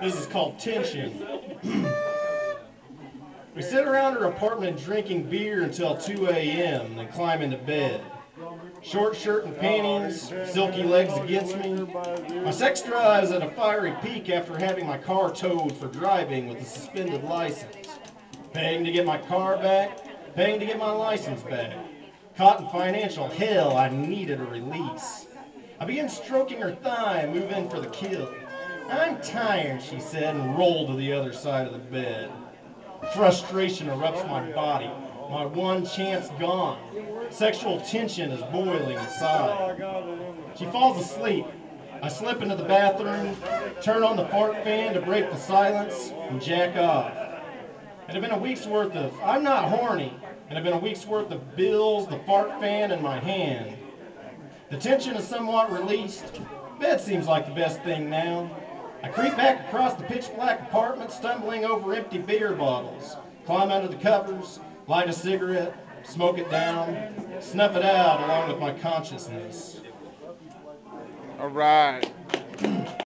This is called tension. we sit around her apartment drinking beer until 2 a.m., then climb into bed. Short shirt and panties, silky legs against me. My sex drive is at a fiery peak after having my car towed for driving with a suspended license. Paying to get my car back, paying to get my license back. Caught in financial hell, I needed a release. I begin stroking her thigh, move in for the kill. I'm tired, she said, and rolled to the other side of the bed. Frustration erupts my body. My one chance gone. Sexual tension is boiling inside. She falls asleep. I slip into the bathroom, turn on the fart fan to break the silence, and jack off. It had been a week's worth of, I'm not horny, and it had been a week's worth of bills, the fart fan, in my hand. The tension is somewhat released. Bed seems like the best thing now. I creep back across the pitch black apartment, stumbling over empty beer bottles. Climb under the covers, light a cigarette, smoke it down, snuff it out along with my consciousness. All right.